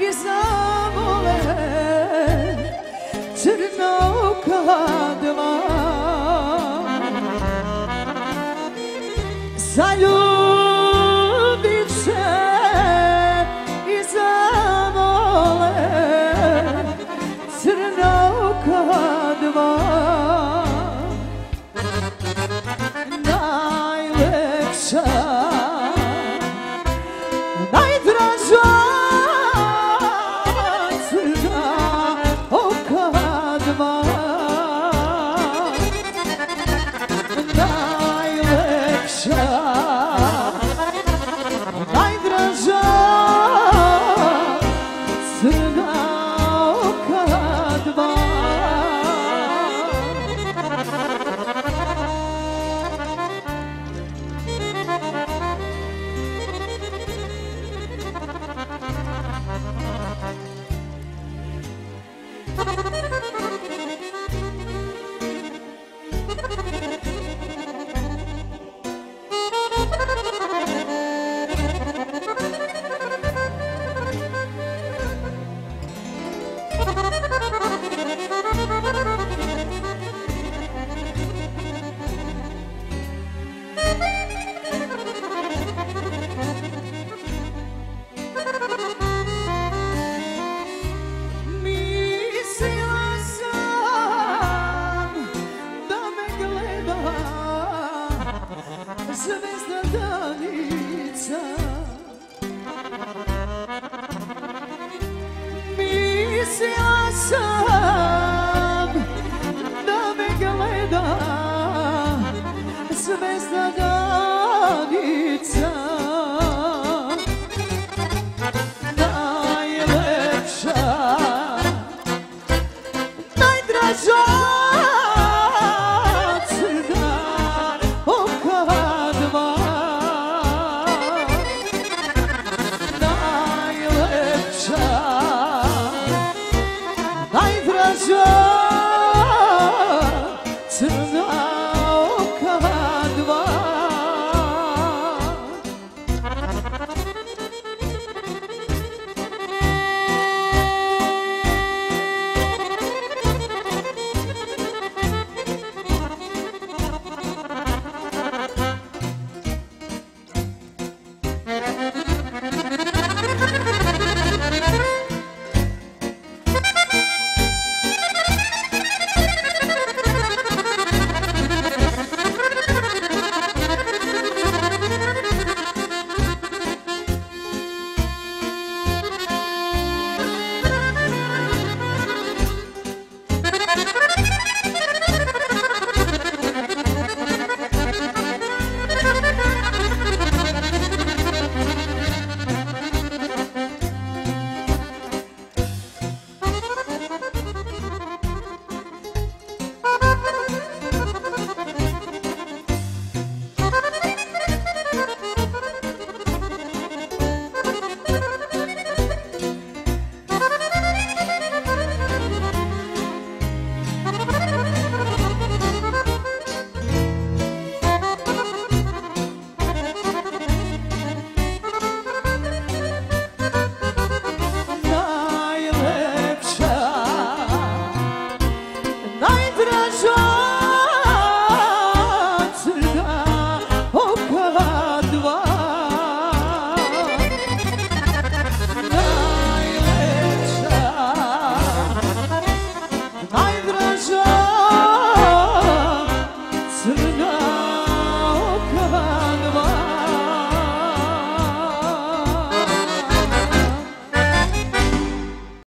İ zavole Crnoka dva Zaljubim se i zavole Crnoka dva zvezda danica Mislila sam treasure.